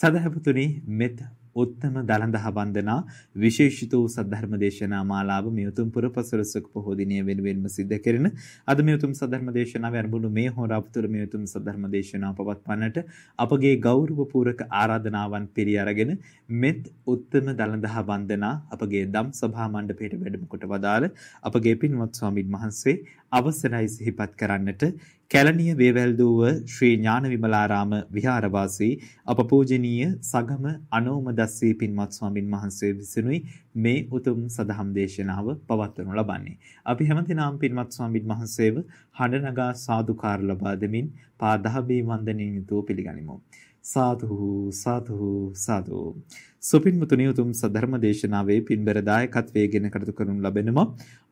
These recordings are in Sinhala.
සදහවතුනි මෙත් උත්තම දලඳහ වන්දනා විශේෂිත වූ සද්ධර්ම දේශනා මාලාව මේ උතුම් පුරපසළොස්වක පොහෝ දිනය වෙනුවෙන්ම සිද්ධ කෙරෙන අද මේ උතුම් සද්ධර්ම දේශනාව අරඹුණු මේ හෝරාව තුළ මේ උතුම් සද්ධර්ම දේශනාව පවත්වන්නට අපගේ ගෞරව පූරක ආරාධනාවන් පිළි අරගෙන මෙත් උත්තම දලඳහ වන්දනා අපගේ දම් සභා මණ්ඩපයට වැඩම කොට වදාළ අපගේ පින්වත් ස්වාමින් වහන්සේ අවසරයි සිහිපත් කරන්නට කැලණිය වේවැල්දුව ශ්‍රී ඥාන විමලාරාම විහාරවාසී අප පූජනීය සගම අනෝමදස්සී පින්වත් ස්වාමින් වහන්සේ විසිනුයි මේ උතුම් සදහම් දේශනාව පවත්වනු ලබන්නේ. අපි හැමතිනාම පින්වත් ස්වාමින් වහන්සේව හඬ නගා සාදුකාර ලබා දෙමින් පාදහබේ වන්දනයෙන් යුතුව පිළිගනිමු. සාදු සාදු සාදු සුපින්මුතුනි උතුම් සධර්ම දේශනාවේ පින්බර දායකත්වයේගෙන කටයුතු කරනු ලබෙනවා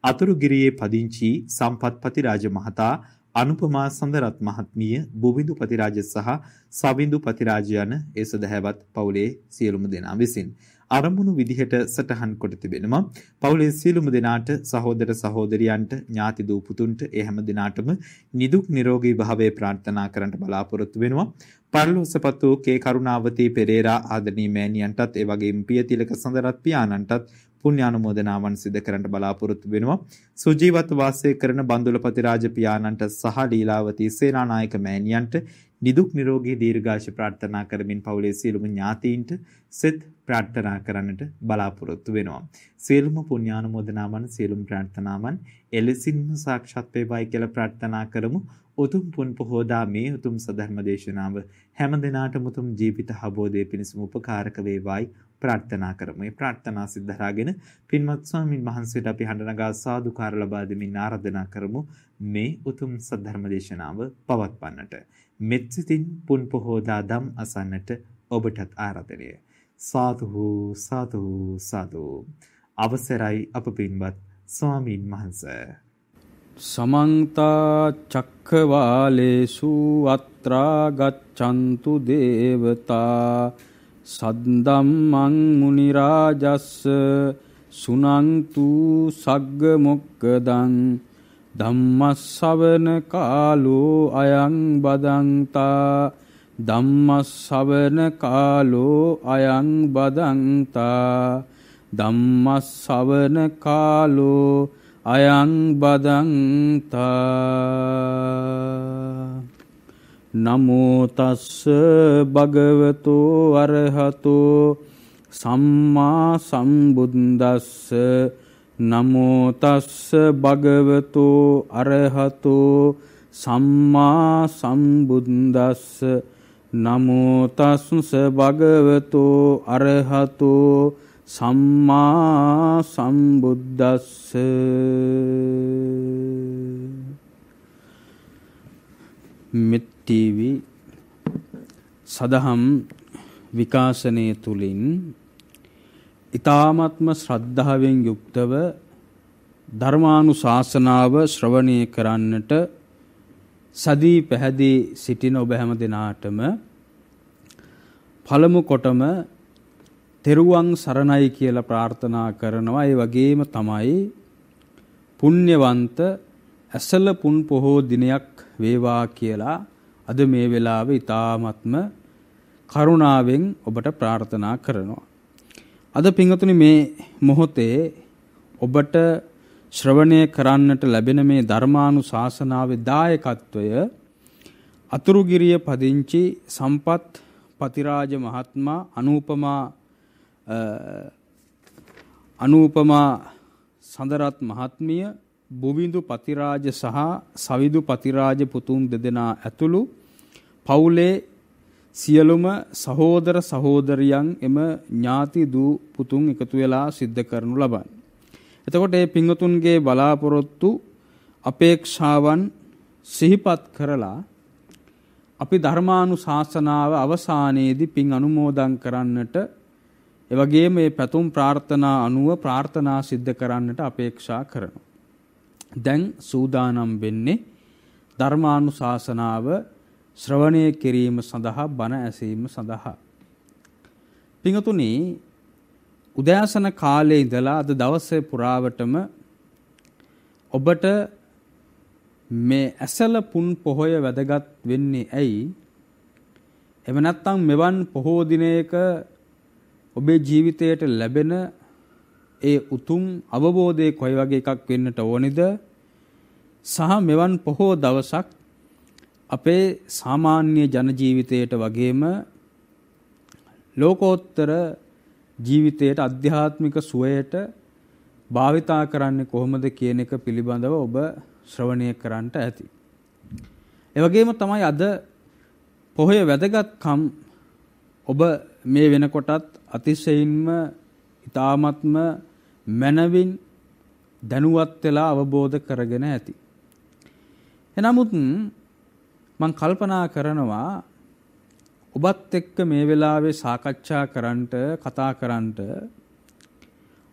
අතුරුගිරියේ පදිංචි සම්පත්පති රාජ මහතා අනුපමා සඳරත් මහත්මිය බුවිඳු පතිරාජ සහ සවිඳු පතිරාජ යන ඒ සදහැවත් පවුලේ සියලුම දෙනා විසින් අරමුණු විදිහට සටහන් කොට තිබෙනවා. පවුලේ සියලුම දෙනාට සහෝදර සහෝදරියන්ට ඥාති දූ පුතුන්ට ඒ හැම දිනාටම නිදුක් නිරෝගී භාවය ප්‍රාර්ථනා කරන්නට බලාපොරොත්තු වෙනවා. පරලෝසපතු කේ කරුණාවතී පෙරේරා ආදරණීය මෑණියන්ටත් ඒ වගේම පියතිලක සඳරත් පියාණන්ටත් පුණ්‍යානුමෝදනාවන් සිදු කරන්නට බලාපොරොත්තු වෙනවා. සුජීවත්ව වාසය කරන බන්දුලපති රාජ පියාණන්ට සහ ලීලාවතී සේනානායක මෑණියන්ට නිදුක් නිරෝගී දීර්ඝාෂ ප්‍රාර්ථනා කරමින් පවුලේ සියලුම ඥාතීන්ට සෙත් ප්‍රාර්ථනා කරන්නට බලාපොරොත්තු වෙනවා. සියලුම පුණ්‍යානුමෝදනාවන් සියලුම ප්‍රාර්ථනාවන් එලෙසින්ම සාක්ෂාත් වේවායි කියලා ප්‍රාර්ථනා කරමු. උතුම් පුන් පොහෝදා මේ උතුම් සධර්ම දේශනාව හැම දිනාටම උතුම් ජීවිත හබෝදේ පිණිසම උපකාරක වේවායි ප්‍රාර්ථනා කරමු. මේ ප්‍රාර්ථනා සිද්ධාගෙන පින්වත් ස්වාමින් වහන්සේට අපි හඬනගා සාදුකාර ලබා දෙමින් ආරාධනා කරමු මේ උතුම් සද්ධර්ම දේශනාව පවත්වන්නට. මෙත්සිතින් පුන් පොහෝදා දම් අසන්නට ඔබටත් ආරාධනය. සාදු සාදු සාදු. අවසරයි අප පින්වත් ස්වාමින් වහන්සේ. සමන්ත චක්කවාලේසු අත්‍රා ගච්ඡන්තු දේවතා සද්දම්මං මුනි රාජස්ස සුනන්තු සග්ග මොක්කදං ධම්මස්සවන කාලෝ අයං බදන්තා ධම්මස්සවන කාලෝ අයං බදන්තා ධම්මස්සවන කාලෝ අයං බදන්තා නමෝ තස්ස භගවතෝ අරහතෝ සම්මා සම්බුද්දස්ස නමෝ තස්ස භගවතෝ අරහතෝ සම්මා සම්බුද්දස්ස නමෝ තස්ස භගවතෝ අරහතෝ සම්මා සම්බුද්දස්ස. මෙත් TV සදහම් විකාශනය තුලින් ඊ타ත්ම ශ්‍රද්ධාවෙන් යුක්තව ධර්මානුශාසනාව ශ්‍රවණය කරන්නට සදී පැහැදී සිටින ඔබ හැම දිනාටම පළමු කොටම තෙරුවන් සරණයි කියලා ප්‍රාර්ථනා කරනවා ඒ වගේම තමයි පුණ්‍යවන්ත ඇසල පුන් පොහෝ දිනයක් වේවා කියලා අද මේ වෙලාවේ ඊ타ත්ම කරුණාවෙන් ඔබට ප්‍රාර්ථනා කරනවා. අද පින්වතුනි මේ මොහොතේ ඔබට ශ්‍රවණය කරන්නට ලැබෙන මේ ධර්මානුශාසනාවේ දායකත්වය අතුරුගිරිය පදිංචි සම්පත් පතිරාජ මහත්මයා අනූපමා අනූපමා සඳරත් මහත්මිය බුවිඳු පතිරාජ සහ සවිදු පතිරාජ පුතුන් දෙදෙනා ඇතුළු පවුලේ සියලුම සහෝදර සහෝදරියන් එම ඥාති දූ පුතුන් එකතු වෙලා සිද්ධ කරනු ලබන්නේ. එතකොට මේ පිංගතුන්ගේ බලාපොරොත්තු අපේක්ෂාවන් සිහිපත් කරලා අපි ධර්මානුශාසනාව අවසානයේදී පින් අනුමෝදන් කරන්නට එවැගේම මේ පැතුම් ප්‍රාර්ථනා අනුව ප්‍රාර්ථනා සිද්ධ කරන්නට අපේක්ෂා කරනවා. දැන් සූදානම් වෙන්නේ ධර්මානුශාසනාව ශ්‍රවණය කිරීම සඳහා බණ ඇසීම සඳහා. පිඟතුනි උදෑසන කාලේ ඉඳලා අද දවසේ පුරාවටම ඔබට මේ ඇසල පුන් පොහොය වැදගත් වෙන්නේ ඇයි? එව නැත්තම් මෙවන් පොහෝ දිනයක ඔබේ ජීවිතයට ලැබෙන ඒ උතුම් අවබෝධයේ කොයි වගේ එකක් වෙන්නට ඕනේද සහ මෙවන් පොහෝ දවසක් අපේ සාමාන්‍ය ජන ජීවිතයට වගේම ලෝකෝත්තර ජීවිතයට අධ්‍යාත්මික සුවයට භාවිතා කරන්නේ කොහොමද කියන එක පිළිබඳව ඔබ ශ්‍රවණය කරන්නට ඇති. ඒ වගේම තමයි අද පොහොය වැදගත්කම් ඔබ මේ වෙනකොටත් අතිශයින්ම ඊ타ත්ම මනවින් දැනුවත් වෙලා අවබෝධ කරගෙන ඇති. එනමුත් මම කල්පනා කරනවා ඔබත් එක්ක මේ වෙලාවේ සාකච්ඡා කරන්නට කතා කරන්නට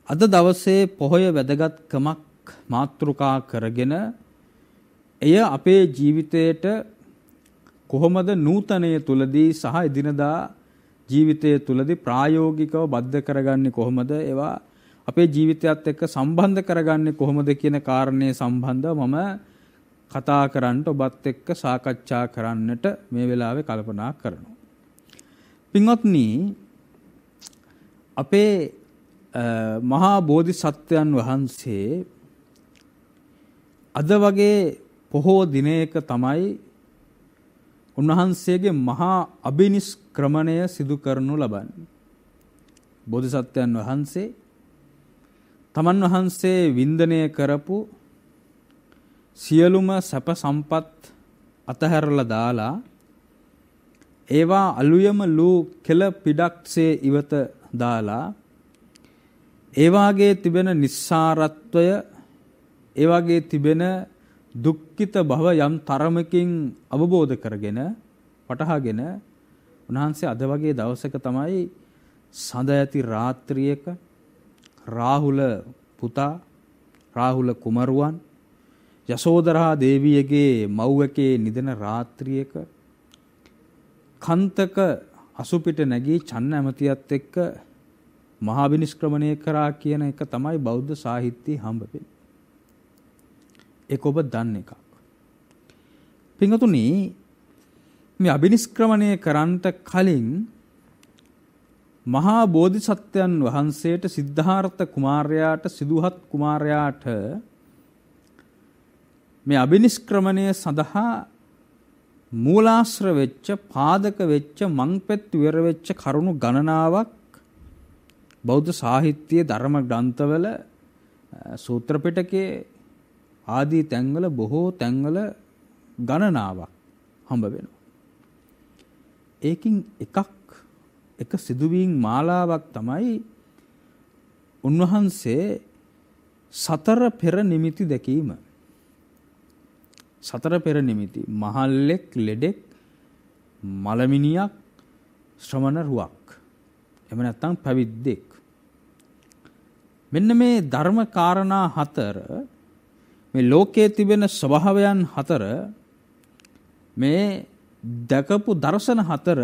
අද දවසේ පොහොය වැදගත්කමක් මාතෘකා කරගෙන එය අපේ ජීවිතයට කොහොමද නූතනය තුලදී සහ එදිනදා ජීවිතය තුලදී ප්‍රායෝගිකව බද්ධ කරගන්නේ කොහොමද ඒවා අපේ ජීවිතයත් එක්ක සම්බන්ධ කරගන්නේ කොහොමද කියන කාරණේ සම්බන්ධව මම කතා කරන්නට ඔබත් එක්ක සාකච්ඡා කරන්නට මේ වෙලාවේ කල්පනා කරනවා. පින්වත්නි අපේ මහා බෝධිසත්වයන් වහන්සේ අද වගේ පොහෝ දිනයක තමයි උන්වහන්සේගේ මහා අභිනිෂ්ක්‍රමණය සිදු කරනු ලබන්නේ. බෝධිසත්වයන් වහන්සේ තමන් වහන්සේ වින්දනය කරපු සියලුම සැප සම්පත් අතහැරලා දාලා ඒවා අලුයම ලූ කෙල පිඩක්සේ ඉවත දාලා ඒ වාගේ තිබෙන නිස්සාරත්වය ඒ වාගේ තිබෙන දුක්ඛිත භව යම් තරමකින් අවබෝධ කරගෙන වටහාගෙන උන්වහන්සේ අද වගේ දවසක තමයි සඳ ඇති රාත්‍රියක රාහුල පුතා රාහුල කුමරුවන් යසෝදරා දේවියගේ මව්වකේ නිදන රාත්‍රියක කන්තක අසුපිට නැගී චන්න ඇමතියත් එක්ක මහා විනිශ්ක්‍රමණය කරා කියන එක තමයි බෞද්ධ සාහිත්‍යයේ හම්බ වෙන්නේ. ඒක ඔබ දන්න එකක්. පින්වතුනි මේ අබිනිෂ්ක්‍රමණය කරන්නට කලින් මහා බෝධිසත්වයන් වහන්සේට සිද්ධාර්ථ කුමාරයාට සිදුහත් කුමාරයාට මේ අබිනිෂ්ක්‍රමණය සඳහා මූලාශ්‍ර වෙච්ච පාදක වෙච්ච මංපෙත් විවර වෙච්ච කරුණු ගණනාවක් බෞද්ධ සාහිත්‍යයේ ධර්ම ග්‍රන්ථවල සූත්‍ර පිටකයේ ආදී තැන්වල බොහෝ තැන්වල ගණනාවක් හම්බ වෙනවා. ඒකින් එකක් එක සිදුවීම් මාලාවක් තමයි උන්වහන්සේ සතර පෙර නිමිති දැකීම. සතර පෙර නිමිති මහල්ලෙක් ලෙඩෙක් මලමිනියක් ශ්‍රමණ රුවක් එහෙම නැත්නම් පැවිද්දෙක් මෙන්න මේ ධර්ම කාරණා හතර මේ ලෝකයේ තිබෙන ස්වභාවයන් හතර මේ දැකපු දර්ශන හතර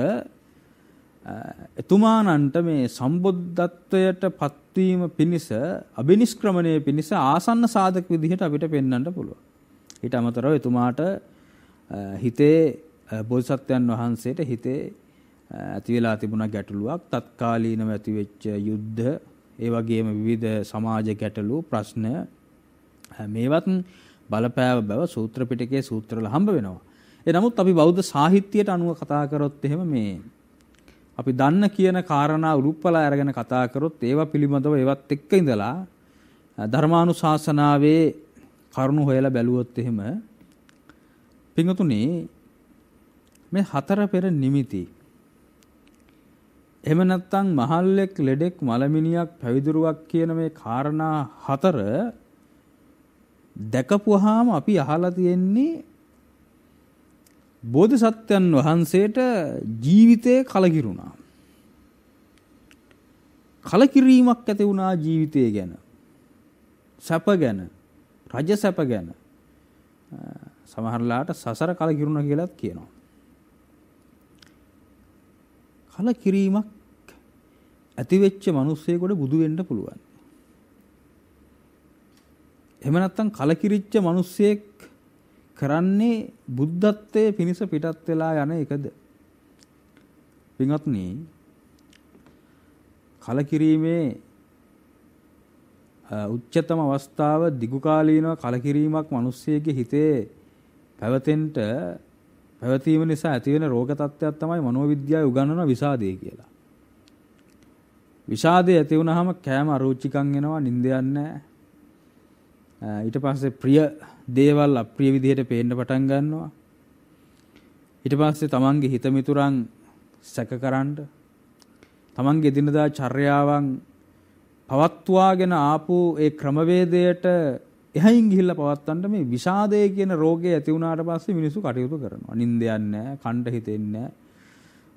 එතුමානන්ට මේ සම්බුද්ධත්වයට පත්වීම පිණිස අබිනිෂ්ක්‍රමණය පිණිස ආසන්න සාධක විදිහට අපිට පෙන්වන්න පුළුවන්. ඊට අමතරව එතුමාට හිතේ බෝධිසත්වයන් වහන්සේට හිතේ ඇති වෙලා තිබුණ ගැටලුවක් තත්කාලීනව ඇති වෙච්ච යුද්ධ ඒ වගේම විවිධ සමාජ ගැටලු ප්‍රශ්න මේවත් බලපෑව බව සූත්‍ර පිටකයේ සූත්‍රවල හම්බ වෙනවා. ඒ නමුත් අපි බෞද්ධ සාහිත්‍යයට අනුව කතා කරොත් එහෙම මේ අපි දන්න කියන කාරණා උරුප්පලා අරගෙන කතා කරොත් ඒවා පිළිබඳව ඒවත් එක්ක ඉඳලා ධර්මානුශාසනාවේ කරුණු හොයලා බැලුවොත් එහෙම පිංගුතුනි මේ හතර පෙර නිමිති එහෙම නැත්නම් මහල්ලෙක් ලෙඩෙක් මලමිනියක් පැවිදුරුවක් කියන මේ කාරණා හතර දැකපුවාම අපි අහලා තියෙන්නේ බෝධිසත්වයන් වහන්සේට ජීවිතේ කලකිරුණා. කලකිරීමක් ඇති වුණා ජීවිතය ගැන. සැප ගැන, රජ සැප ගැන. සමහරලාට සසර කලකිරුණා කියලාත් කියනවා. කලකිරීමක් ඇති වෙච්ච මිනිස්සෙකුට බුදු වෙන්න පුළුවන්. එහෙම නැත්නම් කලකිරිච්ච මිනිස්සෙක් කරන්නේ බුද්ධත්වයේ පිනිස පිටත් වෙලා යන එකද? පින්වත්නි කලකිරීමේ උච්චතම අවස්ථාව දිගුකාලීනව කලකිරීමක් මිනිස්සෙගේ හිතේ පැවතෙන්න පැවතීම නිසා ඇතිවෙන රෝග තත්ත්වයක් තමයි මනෝවිද්‍යාවේ උගන්වන විෂාදය කියලා. විෂාදය ඇති වුනහම කෑම අරුචිකම් එනවා නිින්ද යන්නේ ඊට පස්සේ ප්‍රිය දේවල් අප්‍රිය විදිහට පේන්න පටන් ගන්නවා. ඊට පස්සේ තමන්ගේ හිත මිතුරන් සැකකරන්න තමන්ගේ දිනදා චර්යාවන් පවත්වාගෙන ආපු ඒ ක්‍රමවේදයට එහයින් ගිහිල්ලා පවත්තන්න මේ විෂාදය කියන රෝගය ඇති වුණාට පස්සේ මිනිස්සු කටයුතු කරනවා. නිින්ද යන්නේ නැහැ, කණ්ඩ හිතෙන්නේ නැහැ.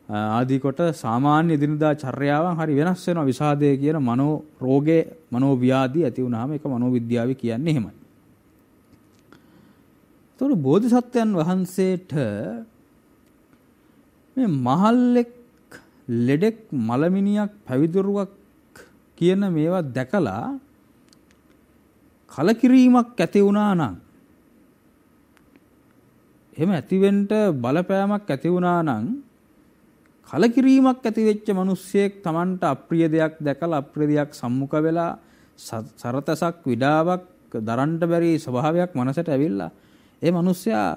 ආදී කොට සාමාන්‍ය දිනදා චර්යාවන් හරි වෙනස් වෙනවා විෂාදය කියන මනෝ රෝගේ මනෝ ව්‍යාධි ඇති වුනහම ඒක මනෝවිද්‍යාවේ කියන්නේ එහෙමයි. ඒතකොට බෝධිසත්වයන් වහන්සේට මේ මහල්ලෙක් ලෙඩෙක් මලමිනියක් පැවිදිරුවක් කියන මේවා දැකලා කලකිරීමක් ඇති වුණා නම් එහෙම ඇතිවෙන්න බලපෑමක් ඇති වුණා නම් කලකිරීමක් ඇති වෙච්ච මිනිස්සෙක් Tamanට අප්‍රිය දෙයක් දැකලා අප්‍රිය දෙයක් සම්මුඛ වෙලා සරතසක් විඩාවක් දරන්න බැරි ස්වභාවයක් මනසට ඇවිල්ලා ඒ මිනිස්සයා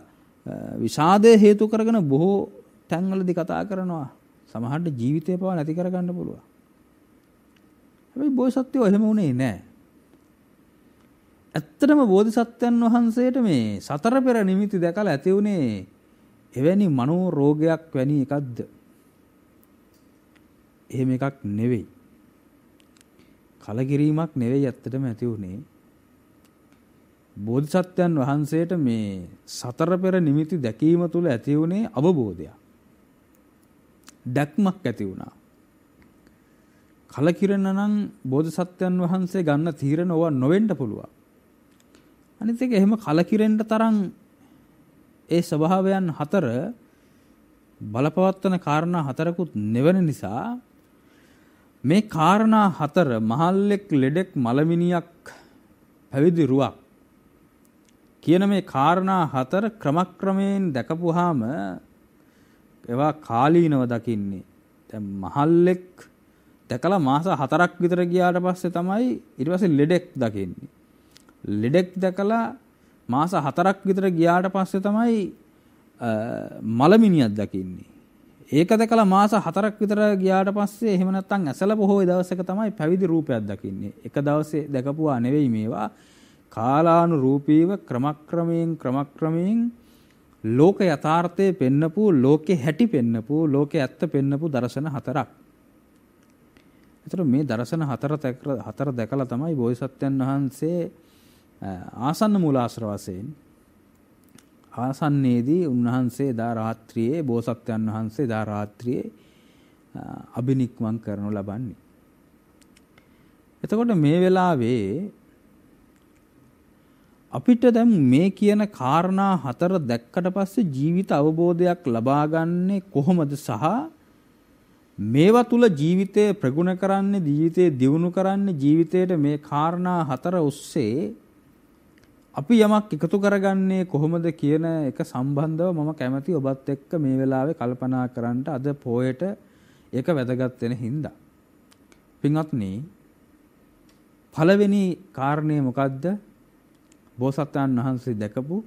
විෂාදය හේතු කරගෙන බොහෝ තැන්වලදී කතා කරනවා. සමහරට ජීවිතය පවා නැති කරගන්න පුළුවන්. හැබැයි බෝසත්වෝ එහෙම වුණේ නැහැ ඇත්තටම බෝධිසත්වයන් වහන්සේට මේ සතර පෙර නිමිති දැකලා ඇති වුණේ එවැනි මනෝ රෝගයක් වැනි එකක්ද? එහෙම එකක් නෙවෙයි. කලකිරීමක් නෙවෙයි ඇත්තටම ඇති වුණේ. බෝධිසත්වයන් වහන්සේට මේ සතර පෙර නිමිති දැකීම තුළ ඇති වුණේ අවබෝධයක්. දැක්මක් ඇති වුණා. කලකිරෙන නම් බෝධිසත්වයන් වහන්සේ ගන්න තීරණ ඕවා නොවෙන්න පුළුවන්. අනිත් එක එහෙම කලකිරෙන්න තරම් ඒ ස්වභාවයන් හතර බලපවත්වන කාරණා හතරකුත් නෙවෙන නිසා මේ කාරණා හතර මහල්ලෙක් ලෙඩෙක් මලමිනියක් පැවිදි රුවක්. කියන මේ කාරණා හතර ක්‍රමක්‍රමයෙන් දැකපුවාම ඒවා කාලීනව දකින්නේ. දැන් මහල්ලෙක් දැකලා මාස 4ක් විතර ගියාට පස්සේ තමයි ඊට පස්සේ ලෙඩෙක් දකින්නේ. ලෙඩෙක් දැකලා මාස 4ක් විතර ගියාට පස්සේ තමයි මලමිනියක් දකින්නේ. ඒක දැකලා මාස 4ක් විතර ගියාට පස්සේ එහෙම නැත්නම් ඇසල පොහොය දවසක තමයි පැවිදි රූපයක් දකින්නේ. එක දවසේ දැකපුවා නෙවෙයි මේවා. කාලානුරූපීව ක්‍රමක්‍රමයෙන් ක්‍රමක්‍රමයෙන් ලෝක යථාර්ථයේ පෙන්නපු ලෝකේ හැටි පෙන්නපු ලෝකේ ඇත්ත පෙන්නපු දර්ශන හතරක්. ඒතර මේ දර්ශන හතර හතර දැකලා තමයි බෝසත්යන් වහන්සේ ආසන්න මූලාශ්‍ර වශයෙන් ආසන්නයේදී උන්වහන්සේ දා රාත්‍රියේ බෝසත්යන් වහන්සේ දා රාත්‍රියේ අබිනික්මන් කරනු ලබන්නේ. එතකොට මේ වෙලාවේ අපිට දැන් මේ කියන කාරණා හතර දැක්කට පස්සේ ජීවිත අවබෝධයක් ලබා ගන්නේ කොහොමද සහ මේවා තුල ජීවිතය ප්‍රගුණ කරන්නේ ජීවිතය දියුණු කරන්නේ ජීවිතයට මේ කාරණා හතර ඔස්සේ අපි යමක් එකතු කරගන්නේ කොහොමද කියන එක සම්බන්ධව මම කැමති ඔබත් එක්ක මේ වෙලාවේ කල්පනා කරන්න අද පොයට ඒක වැදගත් වෙන හින්දා. පින්වත්නි පළවෙනි කාරණය මොකද්ද? බෝසත්යන් වහන්සේ දැකපු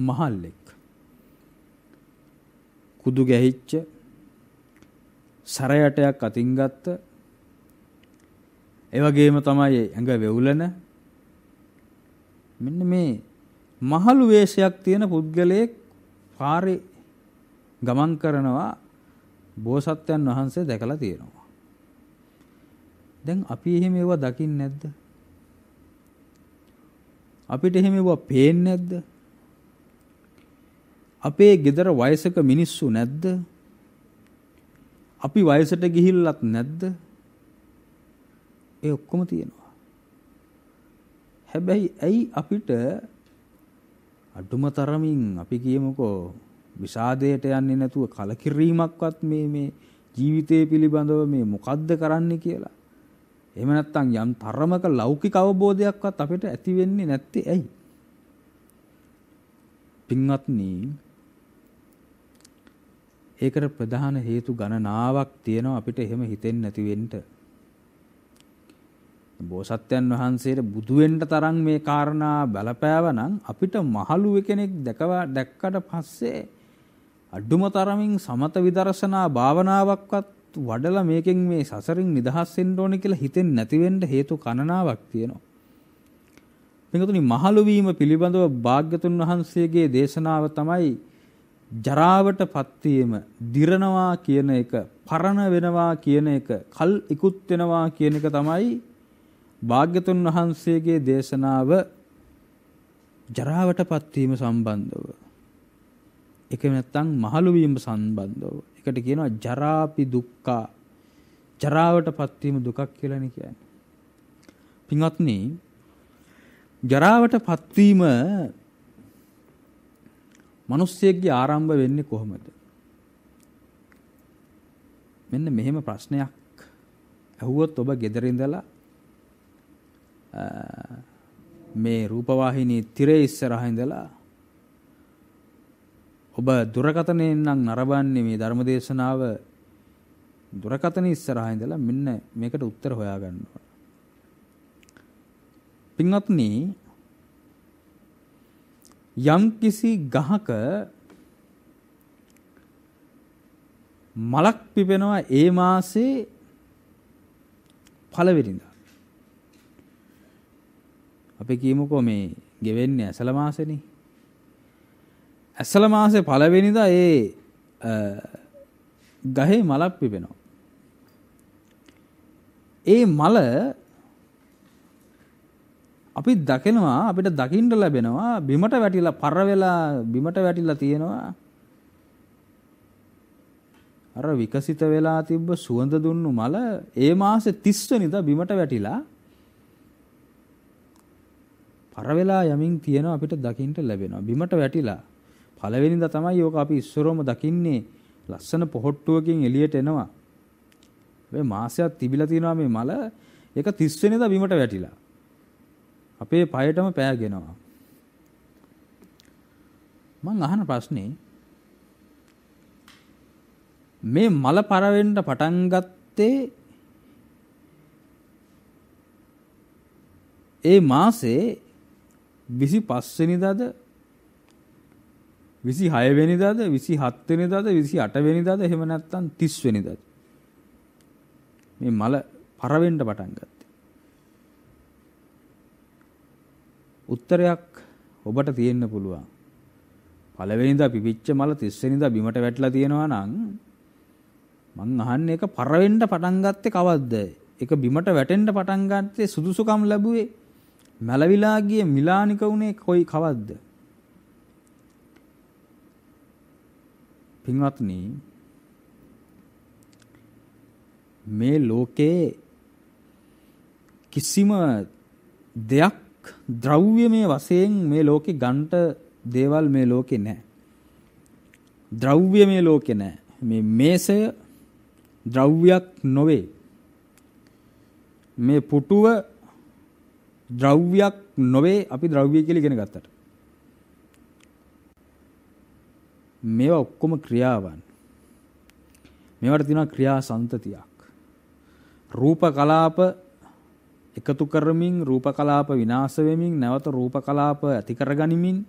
මහල්ලෙක්. කුදු ගැහිච්ච සරයටයක් අතින් ගත්ත ඒ වගේම තමයි ඇඟ වෙවුලන මෙන්න මේ මහලු වේශයක් තියෙන පුද්ගලයෙක් පාරේ ගමන් කරනවා බෝසත්යන් වහන්සේ දැකලා තියෙනවා. දැන් අපි එහෙම ඒවා දකින්නේ නැද්ද? අපිට එහෙම ඒවා පේන්නේ නැද්ද? අපේ ගෙදර වයසක මිනිස්සු නැද්ද? අපි වයසට ගිහිල්ලත් නැද්ද? ඒ ඔක්කොම තියෙනවා. හැබැයි ඇයි අපිට අඩුම තරමින් අපි කියමුකෝ විෂාදයට යන්නේ නැතුව කලකිරීමක්වත් මේ මේ ජීවිතය පිළිබඳව මේ මොකද්ද කරන්න කියලා. එහෙම නැත්නම් යම් තරමක ලෞකික අවබෝධයක්වත් අපිට ඇති වෙන්නේ නැත්තේ ඇයි? පින්වත්නි ඒකට ප්‍රධාන හේතු ගණනාවක් තියෙනවා අපිට එහෙම හිතෙන්නේ නැති වෙන්න. බෝසත්යන් වහන්සේට බුදු වෙන්න තරම් මේ කාරණා බලපෑවනම් අපිට මහලු කෙනෙක් දැකවා දැක්කට පස්සේ අඩුම තරමින් සමත විදර්ශනා භාවනාවක්වත් වඩලා මේකෙන් මේ සසරින් නිදහස් වෙන්න ඕනේ කියලා හිතෙන්නේ නැති වෙන්න හේතු කනනාවක් තියෙනවා. පින්තුනි මහලු වීම පිළිබඳව භාග්‍යතුන් වහන්සේගේ දේශනාව තමයි ජරාවටපත් වීම, දිරනවා කියන එක, පරණ වෙනවා කියන එක, කල් ඉක්ුත් වෙනවා කියන එක තමයි භාග්‍යතුන් වහන්සේගේ දේශනාව ජරාවටපත් වීම සම්බන්ධව. ඒක නැත්තම් මහලු වීම සම්බන්ධව. ඒකට කියනවා ජරාපි දුක්ඛ. ජරාවටපත් වීම දුකක් කියලානේ කියන්නේ. පින්වත්නි ජරාවටපත් වීම මිනිස්සෙක්ගේ ආරම්භ වෙන්නේ කොහොමද? මෙන්න මෙහෙම ප්‍රශ්නයක් ඇහුවොත් ඔබ ගෙදර ඉඳලා මේ රූපවාහිනී තිරේ ඉස්සරහා ඉඳලා ඔබ දුරකථනයෙන් නම් නරඹන්නේ මේ ධර්මදේශනාව දුරකථන ඉස්සරහා ඉඳලා මෙන්න මේකට උත්තර හොයාගන්න ඕන. පින්වත්නි යම්කිසි ගහක මලක් පිපෙනවා ඒ මාසේ පළවෙනිදා. අපි කියමුකෝ මේ ගෙවෙන්නේ ඇසල මාසෙනේ. ඇසල මාසේ පළවෙනිදා ඒ ගහේ මලක් පිපෙනවා. ඒ මල අපි දකිනවා අපිට දකින්න ලැබෙනවා බිමට වැටිලා පර වෙලා බිමට වැටිලා තියෙනවා අර විකසිත වෙලා තිබ්බ සුවඳ දුන්නු මල ඒ මාසේ 30 වෙනිදා බිමට වැටිලා පර වෙලා යමින් තියෙනවා අපිට දකින්න ලැබෙනවා. බිමට වැටිලා. පළවෙනිදා තමයි ඕක අපි ඉස්සරෝම දකින්නේ. ලස්සන පොහොට්ටුවකින් එළියට එනවා. හැබැයි මාසයක් තිබිලා තියෙනවා මේ මල. ඒක 30 වෙනිදා බිමට වැටිලා. අපේ පයටම පෑගෙනවා. මං අහන ප්‍රශ්නේ මේ මල පරවෙන්න පටන් ගත්තේ ඒ මාසේ 25 වෙනිදාද? 26 වෙනිදාද? 27 වෙනිදාද? 28 වෙනිදාද? එහෙම නැත්නම් 30 වෙනිදාද? මේ මල පරවෙන්න පටන් ගත්තා. උත්තරයක් ඔබට තියෙන්න පුළුවන්. පළවෙනිදා පිපිච්ච මල 30 වෙනිදා බිමට වැටලා තියෙනවා නම් මං අහන්නේ ඒක පරවෙන්න පටන් ගත්තේ කවද්ද? ඒක බිමට වැටෙන්න පටන් ගත්තේ සුදුසුකම් ලැබුවේ මැලවිලා ගියේ මිලානික උනේ කොයි කවද්ද? පින්වත්නි මේ ලෝකේ කිසිම දෙයක් ද්‍රව්‍යමය වශයෙන් මේ ලෝකේ ගන්ට දේවල් මේ ලෝකේ නැහැ. ද්‍රව්‍ය මේ ලෝකේ නැහැ. මේ මේසය ද්‍රව්‍යයක් නොවේ. මේ පුටුව ද්‍රව්‍යයක් නොවේ අපි ද්‍රව්‍ය කියලා ඉගෙන ගත්තට. මේවා ඔක්කොම ක්‍රියාවන්. මේවට තියෙනවා ක්‍රියා සම්තතියක්. රූප කලාප එකතු කරමින් රූප කලාප විනාශ වෙමින් නැවත රූප කලාප ඇති කරගනිමින්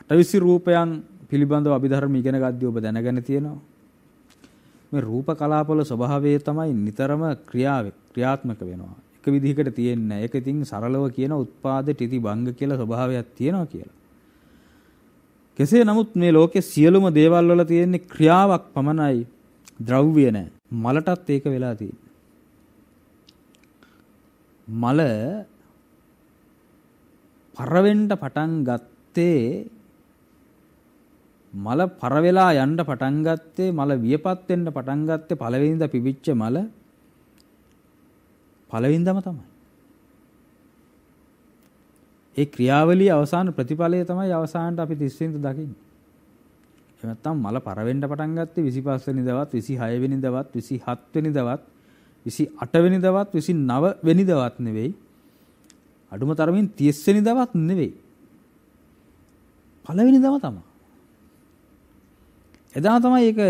අටවිසි රූපයන් පිළිබඳව අභිධර්ම ඉගෙන ගද්දී ඔබ දැනගෙන තියෙනවා. මේ රූප කලාපවල ස්වභාවය තමයි නිතරම ක්‍රියාවේ ක්‍රියාත්මක වෙනවා. එක විදිහකට තියෙන්නේ ඒක ඉතින් සරලව කියන උත්පාද තිති භංග කියලා ස්වභාවයක් තියෙනවා කියලා. කෙසේ නමුත් මේ ලෝකේ සියලුම දේවල් වල තියෙන්නේ ක්‍රියාවක් පමණයි ද්‍රව්‍ය නැහැ. මලටත් ඒක වෙලා තියෙන්නේ. මල පරවෙන්න පටන් ගත්තේ මල පර වෙලා යන්න පටන් ගත්තේ මල වියපත් වෙන්න පටන් ගත්තේ පළවෙනිදා පිවිච්ච මල පළවෙනිදම තමයි. ඒ ක්‍රියාවලිය අවසාන ප්‍රතිඵලය තමයි අවසානට අපි 30 වෙනිදා දකින්නේ. එහෙම නැත්නම් මල පර වෙන්න පටන් ගත්තේ 25 වෙනිදාවත් 26 වෙනිදාවත් 27 වෙනිදාවත් 28 වෙනිදාවත් 29 වෙනිදාවත් නෙවෙයි. අඩුම තරමින් 30 වෙනිදාවත් නෙවෙයි. පළවෙනිදාම තමයි. එදා තමයි ඒක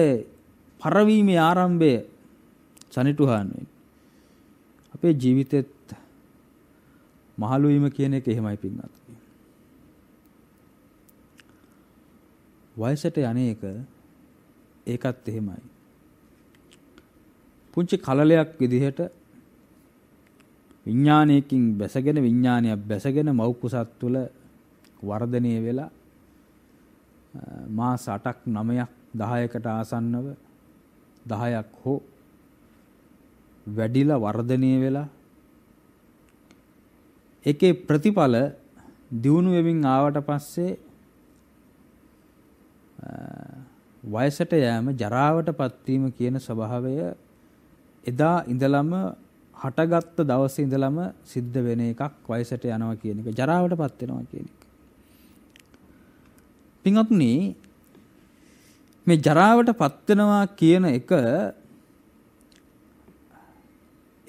පරවීමේ ආරම්භය සනිටුහන් වෙන්නේ. අපේ ජීවිතෙත් මහලු වීම කියන එක එහෙමයි පින්නත්. වයසට යන්නේක ඒකත් එහෙමයි. පුංචි කලලයක් විදිහට විඥානයකින් බැසගෙන විඥානයක් බැසගෙන මව් කුසත් තුළ වර්ධනය වෙලා මාස 8ක් 9ක් 10කට ආසන්නව 10ක් හෝ වැඩිලා වර්ධනය වෙලා ඒකේ ප්‍රතිඵල දියුණු වෙමින් ආවට පස්සේ වයසට යෑම ජරාවටපත් වීම කියන ස්වභාවය එදා ඉඳලම හටගත්ත දවසේ ඉඳලම සිද්ධ වෙන එකක් වයසට යනවා කියන එක ජරාවටපත් වෙනවා කියන එක. පින්වත්නි මේ ජරාවටපත් වෙනවා කියන එක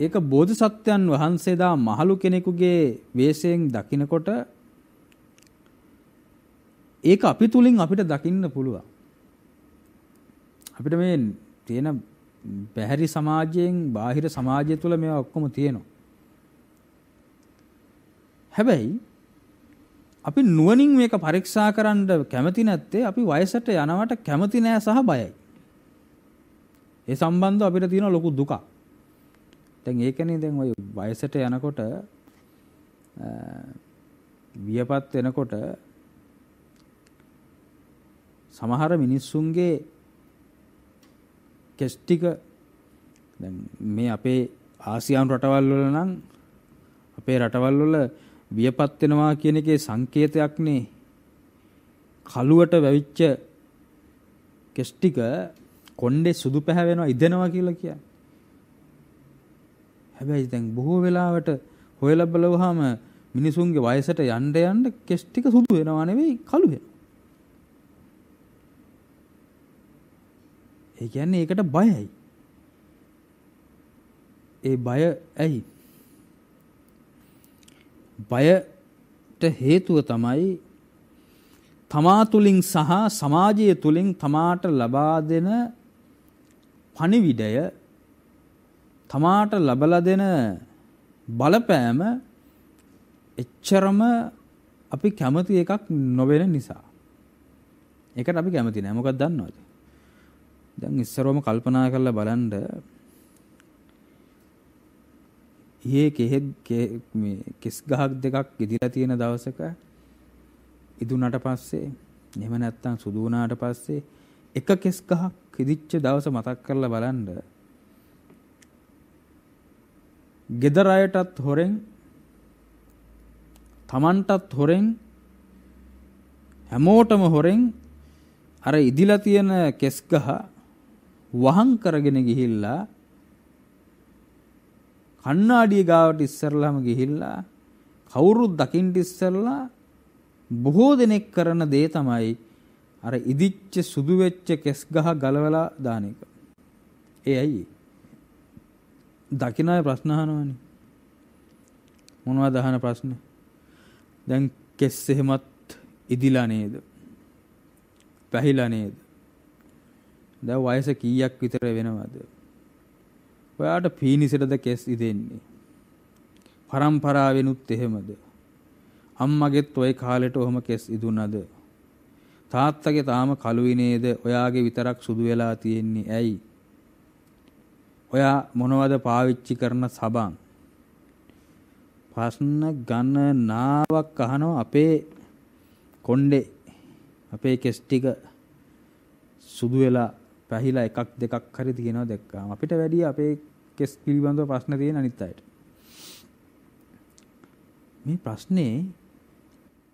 ඒක බෝධිසත්වයන් වහන්සේ දා මහලු කෙනෙකුගේ වේශයෙන් දකිනකොට ඒක අපි තුලින් අපිට දකින්න පුළුවන්. අපිට මේ තියෙන පැහැරි සමාජයෙන් බාහිර සමාජය තුල මේවා ඔක්කොම තියෙනවා. හැබැයි අපි නුවණින් මේක පරීක්ෂා කරන්න කැමති නැත්තේ අපි වයසට යනවට කැමති නෑ සහ බයයි. ඒ සම්බන්ධව අපිට තියෙන ලොකු දුකක්. දැන් ඒකනේ දැන් ඔය වයසට යනකොට වියපත් වෙනකොට සමහර මිනිස්සුන්ගේ කෙස් ටික දැන් මේ අපේ ආසියානු රටවල් වල නම් අපේ රටවල් වල වියපත් වෙනවා කියන එකේ සංකේතයක්නේ කලුවට වැවිච්ච කෙස් ටික කොණ්ඩේ සුදු පැහැවෙනවා ඉදෙනවා කියලා කියන්නේ. හැබැයි දැන් බොහෝ වෙලාවට හොයලා බලවහම මිනිසුන්ගේ වයසට යන්න යන්න කෙස් ටික සුදු වෙනවා නෙවෙයි කළු වෙනවා. ඒ කියන්නේ ඒකට බයයි. ඒ බය ඇයි? බයට හේතුව තමයි තමා තුලින් සහ සමාජය තුලින් තමාට ලබා දෙන පණිවිඩය තමාට ලබලා දෙන බලපෑම එච්චරම අපි කැමති එකක් නොවෙන නිසා. ඒකට අපි කැමති නෑ. මොකක්ද දන්නවද? දැන් ඉස්සරවම කල්පනා කරලා බලන්න ඊයේ කෙහෙක් මේ කෙස් ගහක් දෙකක් ඉදිලා තියෙන දවසක ඉදුණාට පස්සේ එහෙම නැත්තම් සුදු වුණාට පස්සේ එක කෙස් ගහක් ඉදිච්ච දවස මතක් කරලා බලන්න ගෙදර අයටත් හොරෙන් තමන්ටත් හොරෙන් හැමෝටම හොරෙන් අර ඉදිලා තියෙන කෙස් ගහ වහං කරගෙන ගිහිල්ලා කණ්ණාඩිය ගාවට ඉස්සරලාම ගිහිල්ලා කවුරුත් දකින්න ඉස්සරලා බොහෝ දෙනෙක් කරන දේ තමයි අර ඉදිච්ච සුදු වෙච්ච කෙස් ගහ ගලවලා දාන එක. ඒ ඇයි? දකින්න අය ප්‍රශ්න අහනවනේ. මොනවද අහන ප්‍රශ්න? දැන් කෙස් එහෙමත් ඉදිලා නේද? පැහිලා නේද? දැන් වයස කීයක් විතර වෙනවද? ඔයාට පීනිසෙටද කෙස් ඉදෙන්නේ? පරම්පරාවෙනුත් එහෙමද? අම්මගෙත් ওই කාලෙට ඔහම කෙස් ඉදුණද? තාත්තගේ තාම කළුයි නේද? ඔයාගේ විතරක් සුදු වෙලා තියෙන්නේ ඇයි? ඔයා මොනවද පාවිච්චි කරන සබන්? ප්‍රශ්න ගණනාවක් අහනවා අපේ කොණ්ඩේ. අපේ කෙස් ටික සුදු වෙලා පැහිලා එකක් දෙකක් හරි තියෙනවා දැක්කාම අපිට වැඩි අපේ කෙස් පිළිබඳව ප්‍රශ්න තියෙන අනිත් අයට. මේ ප්‍රශ්නේ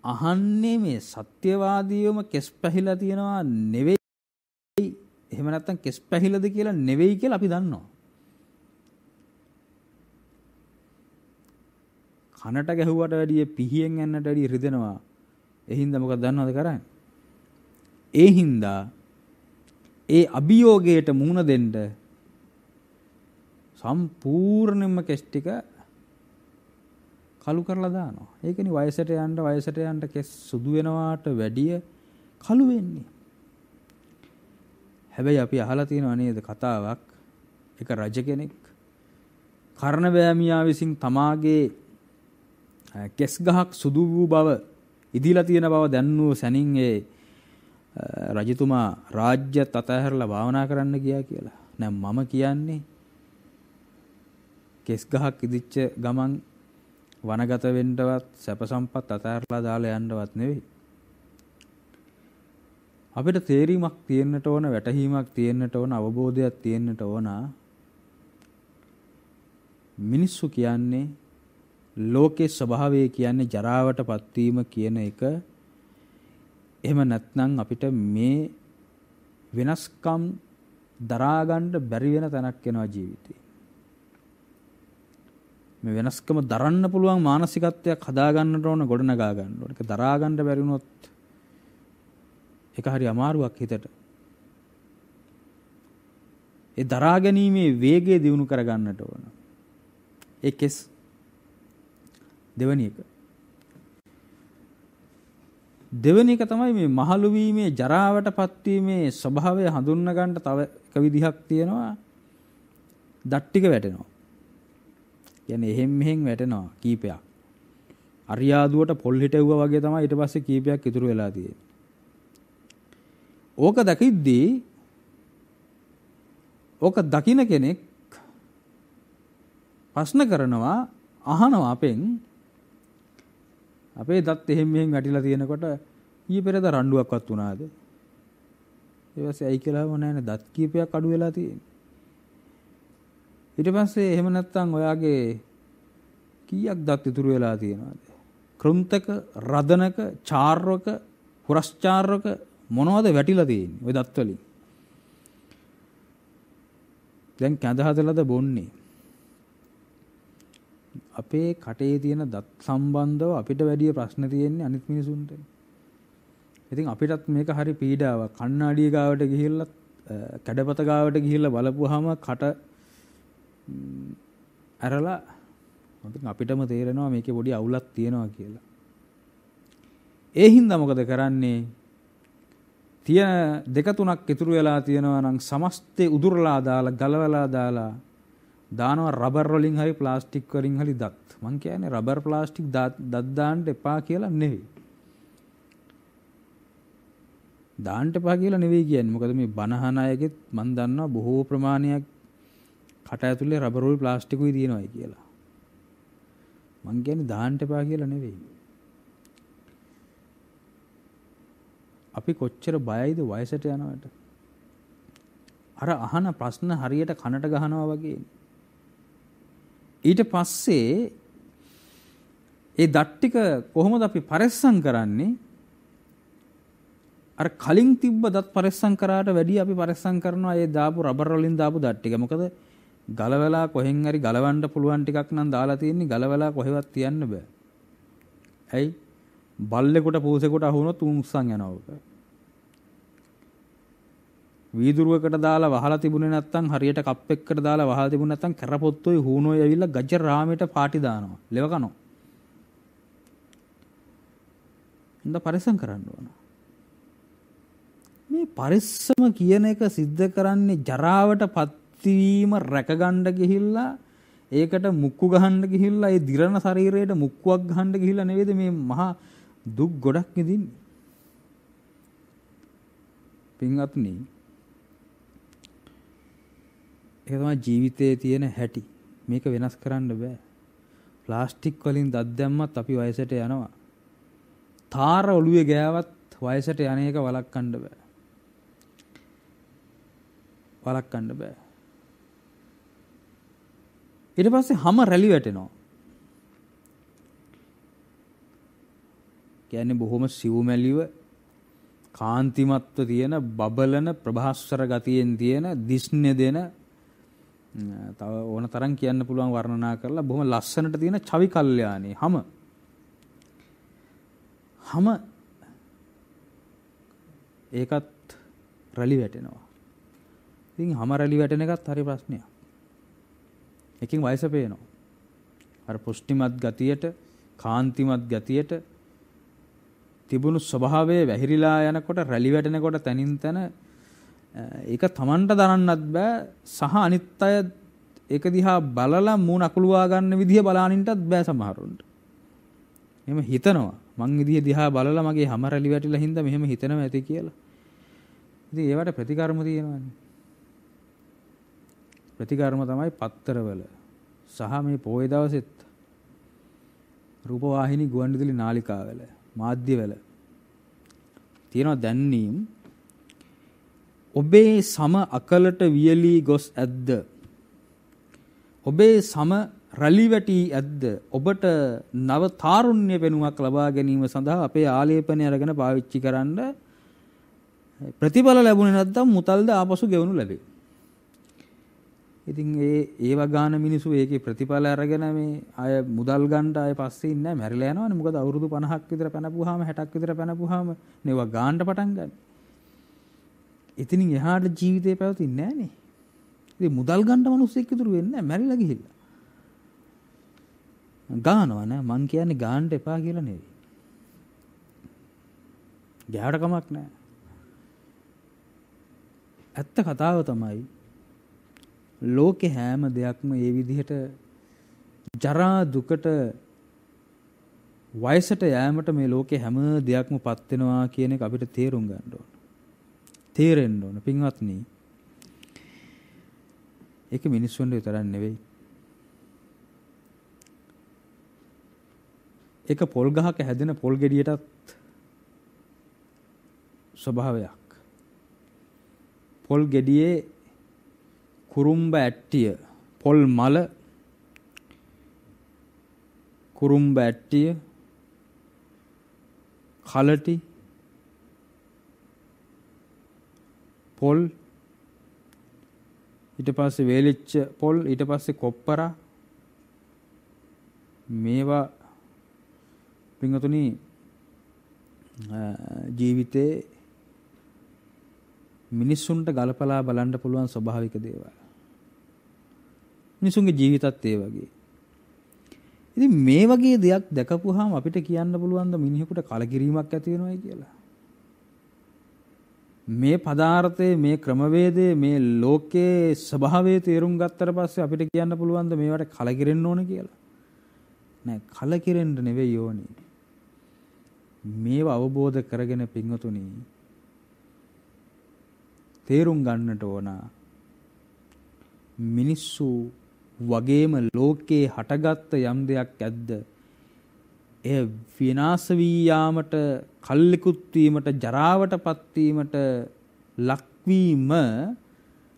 අහන්නේ මේ සත්‍යවාදීවම කෙස් පැහිලා තියෙනවා නෙවෙයි. එහෙම නැත්නම් කෙස් පැහිලාද කියලා නෙවෙයි කියලා අපි දන්නවා. කනට ගැහුවට වැඩිය පිහියෙන් යන්නට වැඩිය රිදෙනවා. ඒ හින්දා මොකද දන්නවද කරන්නේ? ඒ හින්දා ඒ අභියෝගයට මුහුණ දෙන්න සම්පූර්ණයෙන්ම කෙස් ටික කළු කරලා දානවා. ඒකනේ වයසට යන්න වයසට යන්න කෙස් සුදු වෙනවාට වැඩිය කළු වෙන්නේ. හැබැයි අපි අහලා තියෙනව නේද කතාවක් එක රජ කෙනෙක් කර්ණවැමියා විසින් තමාගේ කෙස් ගහක් සුදු වූ බව ඉදිලා තියෙන බව දැන්නූ සැනින් ඒ රජතුමා රාජ්‍යත් අතහැරලා භාවනා කරන්න ගියා කියලා. නෑ මම කියන්නේ කෙස් ගහක් ඉදිච්ච ගමන් වනගත වෙන්නවත් සැප සම්පත් අතහැරලා දාලා යන්නවත් නෙවෙයි. අපිට තේරීමක් තියෙන්නට ඕන වැටහීමක් තියෙන්නට ඕන අවබෝධයක් තියෙන්නට ඕන මිනිස්සු කියන්නේ ලෝකේ ස්වභාවය කියන්නේ ජරාවටපත් වීම කියන එක එහෙම නැත්නම් අපිට මේ වෙනස්කම් දරා ගන්න බැරි වෙන තැනක් එනවා ජීවිතේ. මේ වෙනස්කම දරන්න පුළුවන් මානසිකත්වයක් හදා ගන්නට ඕන ගොඩනගා ගන්න ඕන. ඒක දරා ගන්න බැරි වුණොත් ඒක හරි අමාරුවක් හිතට. ඒ දරා ගැනීමේ වේගය දිනු කර ගන්නට ඕන. ඒ කෙස් දෙවැනි එක. දෙවැනි එක තමයි මේ මහලු වීමේ ජරාවටපත් වීමේ ස්වභාවය හඳුන්ව ගන්න තව එක විදිහක් තියෙනවා. දත් ටික වැටෙනවා. කියන්නේ එහෙම් මෙහෙම් වැටෙනවා කීපයක්. අරියාදුවට පොල් හිටෙව්වා වගේ තමයි ඊට පස්සේ කීපයක් ඉතුරු වෙලා තියෙන්නේ. ඕක දකිද්දී ඕක දකින්න කෙනෙක් ප්‍රශ්න කරනවා අහනවා අපෙන් අපේ දත් එහෙම මෙහෙම වැටිලා තියෙනකොට ඊයේ පෙරේද රණ්ඩුවක්වත් වුණාද? ඊට පස්සේ ඇයි කියලාම නැහැ දත් කීපයක් අඩු වෙලා තියෙන්නේ. ඊට පස්සේ එහෙම නැත්තම් ඔයාගේ කීයක් දත් ඉතුරු වෙලා තියෙනවද? කෘන්තක, රදනක, චාර්වක, පුරස්චාර්වක මොනවද වැටිලා තියෙන්නේ ওই දත් වලින්? දැන් කැඳ හදලාද බොන්නේ? අපේ කටේ තියෙන දත් සම්බන්ධව අපිට වැඩි ප්‍රශ්න තියෙන්නේ අනිත් මිනිසුන්ට. ඉතින් අපිටත් මේක හරි පීඩාවක්. කණ්ණාඩිය ගාවට ගිහිල්ලා කැඩපත ගාවට ගිහිල්ලා බලපුවාම කට ඇරලා අපිටම තේරෙනවා මේකේ පොඩි අවුලක් තියෙනවා කියලා. ඒ හින්දා මොකද කරන්නේ? තියෙන දෙක තුනක් ඉතුරු වෙලා තියෙනවා නම් සමස්තේ උදුරලා දාලා ගලවලා දාලා දානවා රබර් වලින් හරි ප්ලාස්ටික් වලින් හරි දත්. මං කියන්නේ රබර් ප්ලාස්ටික් දත් දාන්න එපා කියලා නෙවෙයි. දාන්න එපා කියලා නෙවෙයි කියන්නේ. මොකද මේ බනහන අයගෙත් මං දන්නවා බොහෝ ප්‍රමාණයක් කට ඇතුලේ රබර් වල ප්ලාස්ටිකුයි තියෙනවායි කියලා. මං කියන්නේ දාන්න එපා කියලා නෙවෙයි. අපි කොච්චර බයයිද වයසට යනවට. අර අහන ප්‍රශ්න හරියට කනට ගහනවා වගේ. ඊට පස්සේ ඒ දත් ටික කොහොමද අපි පරිස්සම් කරන්නේ? අර කලින් තිබ්බ දත් පරිස්සම් කරාට වැඩිය අපි පරිස්සම් කරනවා ඒ දාපු රබර් වලින් දාපු දත් ටික. මොකද ගලවලා කොහෙන් හරි ගලවන්න පුළුවන් ටිකක් නම් දාලා තියෙන්නේ ගලවලා කොහෙවත් තියන්න බෑ. ඇයි? බල්ලෙකුට පූසෙකුට අහුනොත් උන් උස්සන් යනවා. වීදුරුවකට දාලා වහලා තිබුණේ නැත්නම් හරියට කප් එකකට දාලා වහලා තිබුණ නැත්නම් කැරපොත්තෝයි හූනෝයි ඇවිල්ලා ගජ රාමයට පාටි දානවා. ලෙව කනවා. ඉඳ පරිස්සම් කරන්න ඕන. මේ පරිස්සම කියන එක සිද්ධ කරන්නේ ජරාවට පත්වීම රැකගන්න ගිහිල්ලා ඒකට මුක්කු ගහන්න ගිහිල්ලා ඒ දිරණ ශරීරයට මුක්කුවක් ගහන්න ගිහිල්ලා නෙවෙයිද මේ මහා දුක් ගොඩක් ඉදින්නේ. පින්වත්නි ඒක තමයි ජීවිතයේ තියෙන හැටි. මේක වෙනස් කරන්න බෑ. ප්ලාස්ටික් වලින් දත් දැම්මත් අපි වයසට යනවා. තාර ඔළුවේ ගෑවත් වයසට යන එක වළක්වන්න බෑ. වළක්වන්න බෑ. ඊට පස්සේ හැම රැලි වැටෙනවා. කියන්නේ බොහොම සිව්මැලිව කාන්තිමත්ව තියෙන බබලන ප්‍රභාස්වර ගතියෙන් තියෙන දිස්නේ දෙන තව ඕන තරම් කියන්න පුළුවන් වර්ණනා කරලා බොහොම ලස්සනට තියෙන චවි කල්යාණී හැම හැම ඒකත් රැලි වැටෙනවා. ඉතින් හැම රැලි වැටෙන එකත් හරි ප්‍රශ්නයක්. එකකින් වයස පේනවා. අර පුෂ්ටිමත් ගතියට, කාන්තිමත් ගතියට තිබුණු ස්වභාවය වැහිරිලා යනකොට රැලි වැටෙනකොට තනින් තන ඒක Tamanට දරන්නත් බෑ සහ අනිත් අය ඒක දිහා බලලා මූණ අකුලුවා ගන්න විදිහ බලානින්ටත් බෑ සමහරුන්ට. එහෙම හිතනවා. මං විදිහ දිහා බලලා මගේ හැම රැලි වැටිලා හින්දා මෙහෙම හිතනවා ඇති කියලා. ඉතින් ඒවට ප්‍රතිකර්ම තියෙනවානේ. ප්‍රතිකර්ම තමයි පත්තරවල සහ මේ පොයේ දවසෙත් රූපවාහිනී ගුවන්විදුලි නාලිකාවල මාධ්‍යවල තියෙනවා දැන්වීම් ඔබේ සම අකලට වියලී ගොස් ඇද්ද? ඔබේ සම රැලි වැටි ඇද්ද? ඔබට නව තාරුණ්‍ය පෙනුමක් ලබා ගැනීම සඳහා අපේ ආලේපනය අරගෙන පාවිච්චි කරන්න ප්‍රතිඵල ලැබුණේ නැත්නම් මුතල්ද ආපසු ගෙවනු ලැබේ. ඉතින් ඒ ඒව ගාන මිනිස්සු ඒකේ ප්‍රතිඵල අරගෙන මේ අය මුදල් ගන්නට අය පස්සේ ඉන්නේ මැරිලා යනවනේ. මොකද අවුරුදු 50ක් විතර පැනපුවාම 60ක් විතර පැනපුවාම මේවා ගාන්න පටන් ගන්න. ඉතින් එහාට ජීවිතේ පැවතින්නේ නැහනේ. ඉතින් මුදල් ගන්න මිනිස්සෙක් ඉතුරු වෙන්නේ නැහැ මැරිලා ගිහිල්ලා. ගානවා නෑ මං කියන්නේ ගාන්න එපා කියලා නෙවෙයි. ගෑවට කමක් නෑ. ඇත්ත කතාව තමයි ලෝකේ හැම දෙයක්ම ඒ විදිහට ජරා දුකට වයසට යෑමට මේ ලෝකේ හැම දෙයක්ම පත් වෙනවා කියන එක අපිට තේරුම් ගන්න ඕන. තේරෙන්න ඕන පින්වත්නි. ඒක මිනිස්සුන්ට විතරක් නෙවෙයි. ඒක පොල් ගහක හැදෙන පොල් ගෙඩියටත් ස්වභාවයක්. පොල් ගෙඩියේ කුරුම්බ ඇට්ටිය පොල් මල කුරුම්බ ඇට්ටිය කලටි පොල් ඊට පස්සේ වේලිච්ච පොල් ඊට පස්සේ කොප්පරා මේවා පින්වතුනි ජීවිතේ මිනිස්සුන්ට ගලපලා බලන්න පුළුවන් ස්වභාවික දේවල්. මිනිසුන්ගේ ජීවිතත් ඒ වගේ. ඉතින් මේ වගේ දෙයක් දැකපුවාම අපිට කියන්න පුළුවන් ද මිනිහෙකුට කලකිරීමක් ඇති වෙනවයි කියලා. මේ පදාර්ථයේ මේ ක්‍රමවේදයේ මේ ලෝකයේ ස්වභාවය තේරුම් ගත්තට පස්සේ අපිට කියන්න පුළුවන් ද මේවට කලකිරෙන්න ඕන කියලා. නෑ කලකිරෙන්න නෙවෙයි ඕනේ. මේව අවබෝධ කරගෙන පින්වතුනි තේරුම් ගන්නට ඕන මිනිස්සු වගේම ලෝකේ හටගත්ත යම් දෙයක් ඇද්ද එය විනාශ වී යාමට කල්ලිකුත් වීමට ජරාවටපත් වීමට ලක්වීම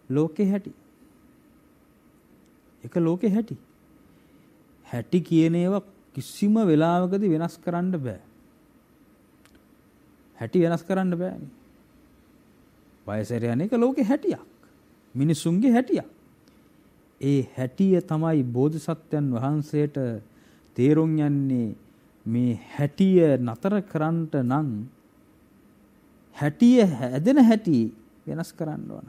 ලෝකේ හැටි ඒක ලෝකේ හැටි හැටි කියන ඒවා කිසිම වෙලාවකදී වෙනස් කරන්න බෑ හැටි වෙනස් කරන්න බෑනේ වයසට යන එක ලෝකේ හැටියක්. මිනිසුන්ගේ හැටියක්. ඒ හැටිය තමයි බෝධිසත්වයන් වහන්සේට තේරුම් යන්නේ මේ හැටිය නතර කරන්නට නම් හැටිය හැදෙන හැටි වෙනස් කරන්න ඕන.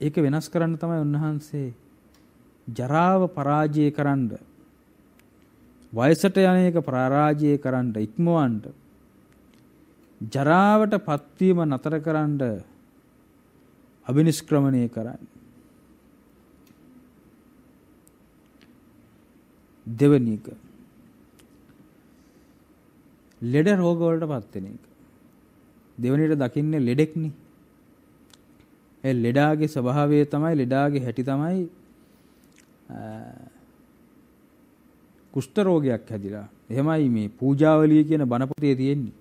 ඒක වෙනස් කරන්න තමයි උන්වහන්සේ ජරාව පරාජය කරන්න වයසට යන එක පරාජය කරන්න ඉක්මවන්න ජරාවට පත්වීම නතර කරන්න අබිනිෂ්ක්‍රමණය කරන්න. දෙවැනි එක ලෙඩ රෝග වලට පත් වෙන එක. දෙවැනිට දකින්නේ ලෙඩෙක්නේ. ඒ ලෙඩාගේ ස්වභාවය තමයි ලෙඩාගේ හැටි තමයි කුෂ්ඨ රෝගයක් හැදිලා. එහෙමයි මේ පූජාවලිය කියන බණ පොතේ තියෙන්නේ.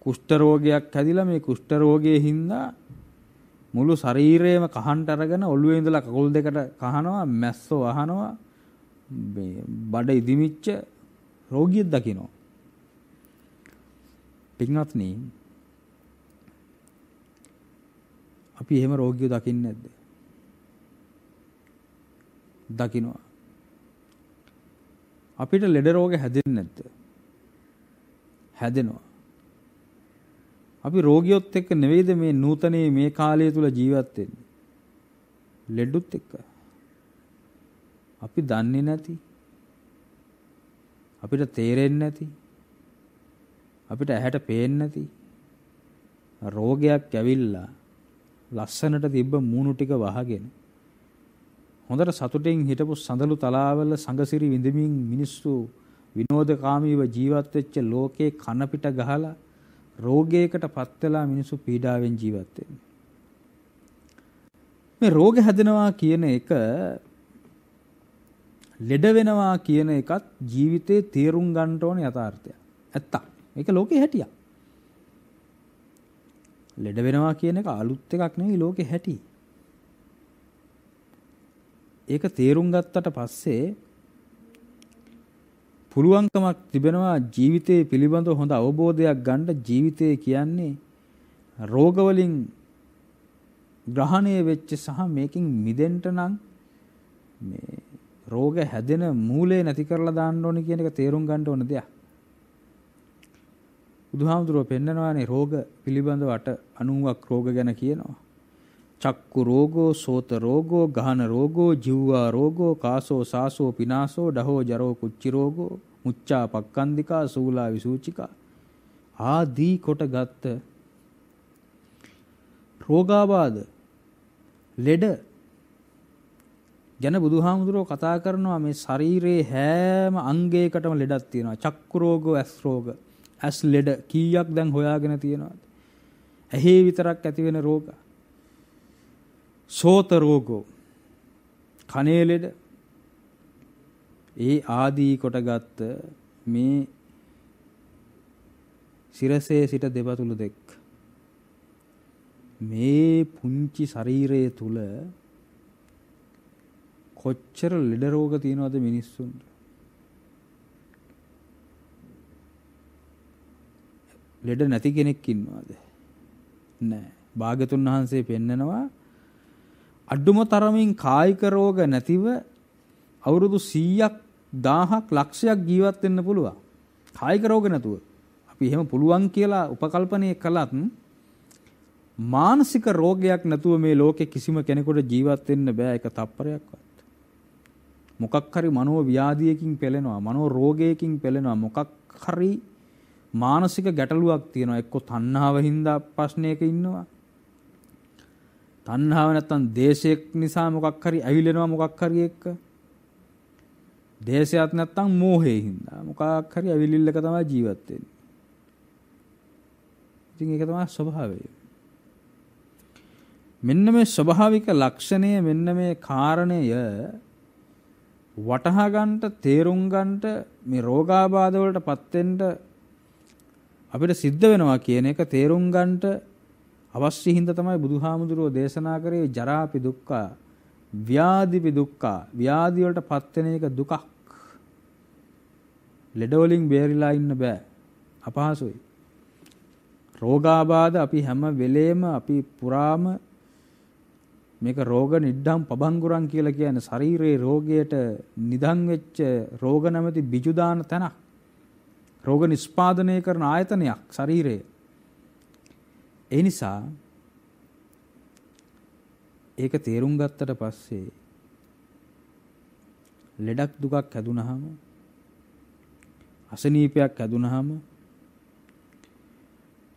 කුෂ්ඨ රෝගයක් හැදිලා මේ කුෂ්ඨ රෝගයේ හින්දා මුළු ශරීරයම කහන්ට අරගෙන ඔළුවේ ඉඳලා කකුල් දෙකට කහනවා මැස්සෝ අහනවා මේ බඩ ඉදිමිච්ච රෝගියෙක් දකිනවා. පින්වත්නි අපි එහෙම රෝගියෝ දකින්නේ නැද්ද? දකින්නවා අපිට ලෙඩ රෝග හැදෙන්නේ නැද්ද? හැදෙනවා. අපි රෝගියොත් එක්ක නෙවෙයිද මේ නූතනයේ මේ කාලය තුල ජීවත් වෙන්නේ. ලෙඩුත් එක්ක. අපි දන්නේ නැති. අපිට තේරෙන්නේ නැති. අපිට ඇහැට පේන්නේ නැති. රෝගයක් ඇවිල්ලා ලස්සනට තිබ්බ මූණු ටික වහගෙන හොඳට සතුටින් හිටපු සඳලු තලාවල සංගසිරි විඳමින් මිනිස්සු විනෝදකාමීව ජීවත් වෙච්ච ලෝකේ කන පිට ගහලා රෝගයකට පත් වෙලා මිනිස්සු පීඩාවෙන් ජීවත් වෙන්නේ. මේ රෝග හැදෙනවා කියන එක ලෙඩ වෙනවා කියන එකත් ජීවිතේ තේරුම් ගන්න ඕන යථාර්ථයක්. ඇත්ත. මේක ලෝකේ හැටියක්. ලෙඩ වෙනවා කියන එක අලුත් එකක් නෙවෙයි ලෝකේ හැටි. ඒක තේරුම් ගත්තට පස්සේ පුළුවන්කමක් තිබෙනවා ජීවිතයේ පිළිබඳව හොඳ අවබෝධයක් ගන්න ජීවිතය කියන්නේ රෝග වලින් ග්‍රහණය වෙච්ච සහ මේකෙන් මිදෙන්න නම් මේ රෝග හැදෙන මූලය නැති කරලා දාන්න ඕනේ කියන එක තේරුම් ගන්න ඕන දෙයක්. බුදුහාමුදුරුවෝ පෙන්නනවානේ රෝග පිළිබඳව අට 90ක් රෝග ගැන කියනවා. චක්කු රෝගෝ, සෝත රෝගෝ, ගහන රෝගෝ, ජීවා රෝගෝ, කාසෝ සාසෝ පිනාසෝ, ඩහෝ ජරෝ කුච්චි රෝගෝ, මුච්චා පක්කන්දිකා, සූලා විසූචිකා ආදී කොට ගත්ත රෝගාබාධ ලෙඩ ගැන බුදුහාමුදුරුවෝ කතා කරනවා මේ ශරීරයේ හැම අංගයකටම ලෙඩක් තියෙනවා. චක්කු රෝග, ඇස් රෝග, ඇස් ලෙඩ කීයක් දැන් හොයාගෙන තියෙනවද? ඇහි විතරක් ඇති වෙන රෝග. සෝත රෝගෝ කනේ ලෙඩ ඒ ආදී කොටගත් මේ සිරසේ සිට දෙපතුළු දෙක් මේ පුංචි ශරීරයේ තුල කොච්චර ලෙඩ රෝග තියෙනවද මිනිස්සුන්ට ලෙඩ නැති කෙනෙක් ඉන්නවද නැහැ භාගතුන් වහන්සේ පෙන්නනවා අඩුම තරමින් කායික රෝග නැතිව අවුරුදු 100ක් 1000ක් ලක්ෂයක් ජීවත් වෙන්න පුළුවන්. කායික රෝග නැතුව. අපි එහෙම පුළුවන් කියලා උපකල්පනය කළත් මානසික රෝගයක් නැතුව මේ ලෝකේ කිසිම කෙනෙකුට ජීවත් වෙන්න බෑ එක තප්පරයක්වත්. මොකක් හරි මනෝ ව්‍යාධියකින් පෙළෙනවා මනෝ රෝගයකින් පෙළෙනවා මොකක් හරි මානසික ගැටලුවක් තියෙනවා එක්ක තණ්හාව හින්දා ප්‍රශ්නයක ඉන්නවා තණ්හාව නැත්තම් දේශයක් නිසා මොකක් හරි ඇවිලෙනවා මොකක් හරි එක්ක. දේශයක් නැත්තම් මෝහයෙන් හින්දා මොකක් හරි ඇවිලිල්ලක තමයි ජීවත් වෙන්නේ. ඉතින් ඒක තමයි ස්වභාවය. මෙන්න මේ ස්වභාවික ලක්ෂණය මෙන්න මේ කාරණය වටහා ගන්නට තේරුම් ගන්නට මේ රෝගාබාධ වලටපත් වෙන්න අපිට සිද්ධ වෙනවා කියන එක තේරුම් ගන්නට අවශ්‍ය හින්දා තමයි බුදුහාමුදුරුවෝ දේශනා කරේ ජරාපි දුක්ඛ ව්‍යාධිපි දුක්ඛ. ව්‍යාධි වලට පත් වෙන එක දුකක්. ලෙඩ වලින් බේරිලා ඉන්න බෑ. අපහසුයි. රෝගාබාධ අපි හැම වෙලේම අපි පුරාම මේක රෝග නිඩ්ඩම් පබංගුරන් කියලා කියන්නේ ශරීරයේ රෝගයට නිදන් වෙච්ච රෝග නැමැති බිජු දාන තැනක්. රෝග නිස්පාදනය කරන ආයතනයක් ශරීරයේ. ඒ නිසා ඒක තේරුම් ගත්තට පස්සේ ලෙඩක් දුකක් හැදුනහම අසනීපයක් හැදුනහම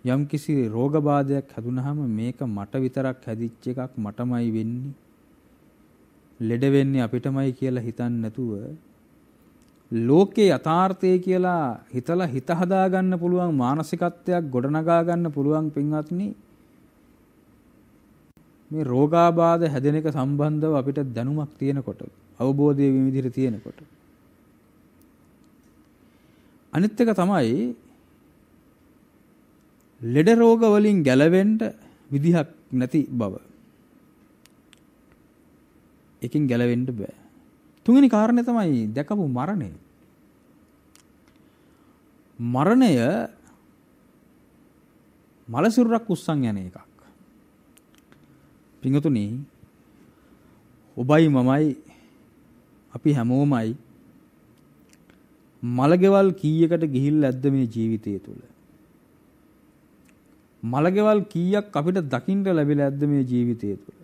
යම්කිසි රෝග බාධයක් හැදුනහම මේක මට විතරක් හැදිච්ච එකක් මටමයි වෙන්නේ. ලෙඩ වෙන්නේ අපිටමයි කියලා හිතන්නේ නැතුව ලෝකේ යථාර්ථය කියලා හිතලා හිත හදා ගන්න පුළුවන් මානසිකත්වයක් ගොඩනගා ගන්න පුළුවන් පින්වත්නි මේ රෝගාබාධ හැදෙන එක සම්බන්ධව අපිට දැනුමක් තියෙනකොට අවබෝධය විවිධිර තියෙනකොට. අනිත් එක තමයි ලෙඩ රෝග වලින් ගැලවෙන්න විදිහක් නැති බව. එකකින් ගැලවෙන්න බෑ. තුන්වෙනි කාරණේ තමයි දැකපු මරණය. මරණය මලසිරුරක් උස්සන් යන එකක්. පිඟුතුනි ඔබයි මමයි අපි හැමෝමයි මලගෙවල් කීයකට ගිහිල්ලා ඇද්ද මේ ජීවිතය තුළ මලගෙවල් කීයක් අපිට දකින්න ලැබිලා ඇද්ද මේ ජීවිතය? තුළ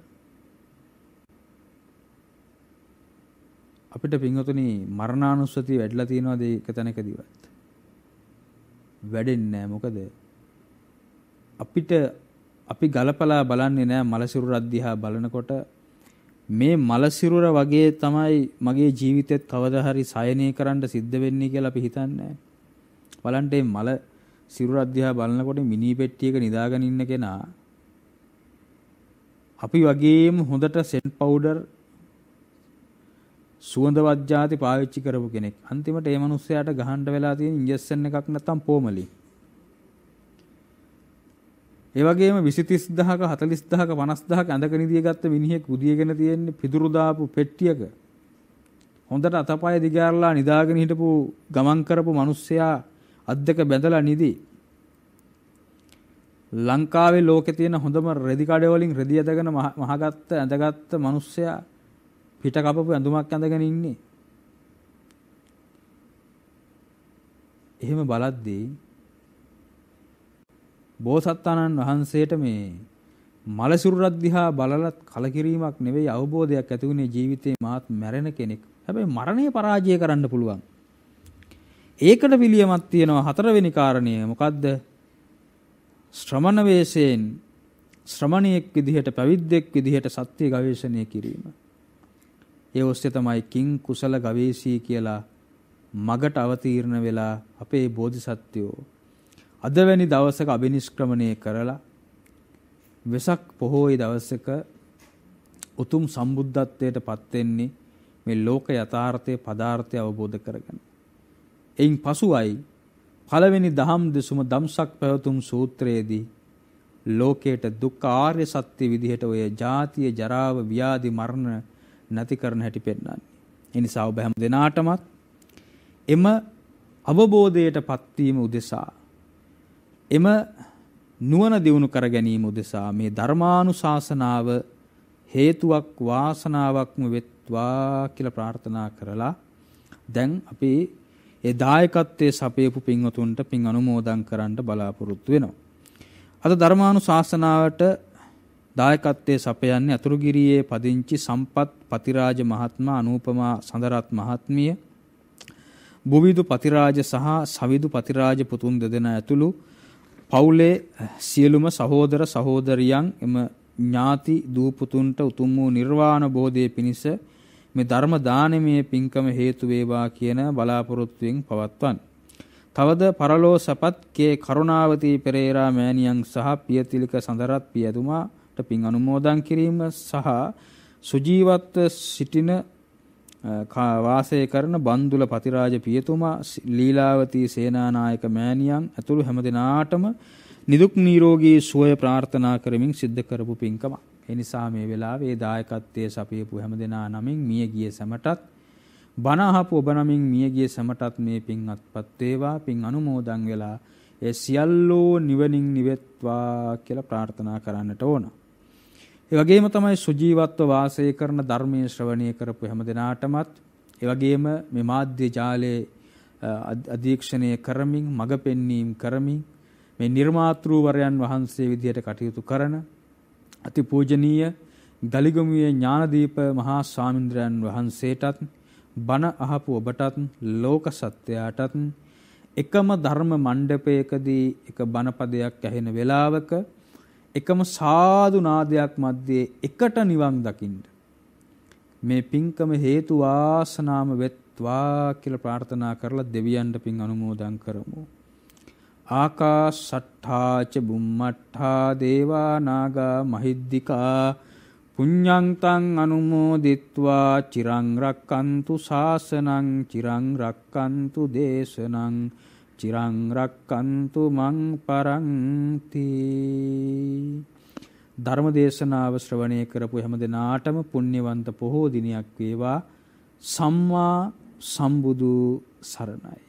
අපිට පින්වතුනි මරණානුස්සතිය වැඩිලා තියෙනවද ඒක තැනකදීවත්? වැඩෙන්නේ නැහැ. මොකද අපිට අපි ගලපලා බලන්නේ නැහැ මල සිරුර අධ්‍යා බලනකොට. මේ මල සිරුර වගේ තමයි මගේ ජීවිතෙත් කවදා හරි සයනය කරන්න සිද්ධ වෙන්නේ කියලා අපි හිතන්නේ බලන්න මේ මල සිරුර අධ්‍යා බලනකොට මිනි පෙට්ටියක නිදාගෙන ඉන්න කෙනා අපි වගේම හොඳට සෙන්ට් පවුඩර් සුවඳවත් જાති පාවිච්චි කරපු කෙනෙක්. අන්තිමට ඒ මිනිස්සයාට ගහන්න වෙලා තියෙන ඉන්ජෙක්ෂන් එකක් නැත්තම් පෝමලි. ඒ වගේම 20 30000ක 40000ක 50000ක ඇඳගෙන ඉදිය ගත්ත මිනිහෙක් උදියගෙන තියෙන්නේ පිදුරු දාපු පෙට්ටියක. හොඳට අතපය දිගාරලා නිදාගෙන හිටපු ගමන් කරපු මිනිස්සයා අද්දක බැඳලා නිදි. ලංකාවේ ලෝකේ තියෙන හොඳම රෙදි කඩේ වලින් රෙදි ඇදගෙන මහගත්ත ඇඳගත්ත මිනිස්සයා පිට කපපු ඇඳුමක් ඇඳගෙන ඉන්නේ. එහෙම බලද්දී බෝසත්තානන් වහන්සේට මේ මලසිරුරක් දිහා බලලත් කලකිරීමක් නෙවෙයි අවබෝධයක් ඇති වුණේ ජීවිතේ මාත් මැරෙන කෙනෙක්. හැබැයි මරණය පරාජය කරන්න පුළුවන්. ඒකට පිළියමක් තියෙනවා හතරවෙනි කාරණය මොකද්ද? ශ්‍රමණ වේශයෙන් ශ්‍රමණියෙක් විදිහට පැවිද්දෙක් විදිහට සත්‍ය ගවේෂණය කිරීම. ඒ ඔස්සේ තමයි කිං කුසල ගවේෂී කියලා මගට අවතීර්ණ වෙලා අපේ බෝධිසත්වයෝ අද වැනි දවසක අබිනිෂ්ක්‍රමණය කරලා වෙසක් පොහොයි දවසක උතුම් සම්බුද්ධත්වයට පත් වෙන්නේ මේ ලෝක යථාර්ථයේ පදාර්ථය අවබෝධ කරගන්න. එයින් පසුවයි පළවෙනි දහම් දෙසුම දම්සක් පැවතුම් සූත්‍රයේදී ලෝකයට දුක්ඛ ආර්ය සත්‍ය විදිහට ඔය ජාතිය ජරාව ව්‍යාධි මරණ නැති කරන හැටි පෙන්වන්නේ. ඒ නිසා ඔබ හැම දිනාටමත් එම අවබෝධයට පත්වීම උදෙසා එම නුවණ දියුණු කර ගැනීම උදෙසා මේ ධර්මානුශාසනාව හේතුවක් වාසනාවක්ම වෙත්වා කියලා ප්‍රාර්ථනා කරලා දැන් අපි ඒ දායකත්වයේ සපයපු පින්වතුන්ට පින් අනුමෝදන් කරන්න බලාපොරොත්තු වෙනවා. අද ධර්මානුශාසනාවට දායකත්වයේ සපයන්නේ අතුරුගිරියේ පදිංචි සම්පත් පතිරාජ මහත්මයා අනූපමා සඳරත් මහත්මිය බුවිදු පතිරාජ සහ සවිදු පතිරාජ පුතුන් දෙදෙනා ඇතුළු පවුලේ සියලුම සහෝදර සහෝදරියන් එම ඥාති දූපුතුන්ට උතුම් වූ නිර්වාණ බෝධිය පිණිස මේ ධර්ම දානමය පින්කම හේතු වේවා කියන බලාපොරොත්තුවෙන් පවත්වන්. තවද පරලෝ සපත් කේ කරුණාවතී පෙරේරා මෑණියන් සහ පියතිලක සඳරත් පියතුමාට පින් අනුමෝදන් කිරීම සහ සුජීවත්ව සිටින වාසය කරන බන්දුල පතිරාජ පියතුමා ලීලාවතී සේනානායක මෑණියන් ඇතුළු හැමදෙනාටම නිදුක් නිරෝගී සුවය ප්‍රාර්ථනා කරමින් සිද්ධ කරපු පින්කම. ඒ නිසා මේ වෙලාවේ දායකත්වයේ සපයපු හැමදෙනා නමින් මිය ගිය සැමටත් බණ අහපු ඔබ නමින් මිය ගිය සැමටත් මේ පින් අත්පත් වේවා පින් අනුමෝදන් වෙලා ඒ සියල්ලෝ නිවනින් නිවෙත්වා කියලා ප්‍රාර්ථනා කරන්නට ඕන. ඒ වගේම තමයි සුජීවත්ව වාසය කරන ධර්මයේ ශ්‍රවණය කරපු හැම දිනාටමත් ඒ වගේම මේ මාධ්‍ය ජාලයේ අධීක්ෂණය කරමින් මඟ පෙන්වීම කරමින් මේ නිර්මාතෘවරයන් වහන්සේ විදිහට කටයුතු කරන අතිපූජනීය ගලිගමුවේ ඥානදීප මහා ස්වාමින්ද්‍රයන් වහන්සේටත් බණ අහපු ඔබටත් ලෝක සත්‍යයටත් එකම ධර්ම මණ්ඩපයකදී එක බණපදයක් ඇහෙන වෙලාවක එකම සාදු නාදයක් මැද්දේ එකට නිවන් දකින්න. මේ පින්කම හේතු වාසනාම වෙත්වා කියලා ප්‍රාර්ථනා කරලා දෙවියන්ට පින් අනුමෝදන් කරමු. ආකාසට්ඨාච බුම්මට්ඨා දේවානාගා මහිද්దికා පුඤ්ඤන්තං අනුමෝදිත්වා චිරං රක්칸තු ශාසනං චිරං රක්칸තු දේශනං චිරං රක්칸තු මං පරන්ති ධර්ම දේශනාව ශ්‍රවණය කරපු හැම දිනාටම පුණ්‍යවන්ත පොහෝ දිනයක් වේවා. සම්මා සම්බුදු සරණයි.